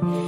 Mm-hmm.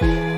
Bye.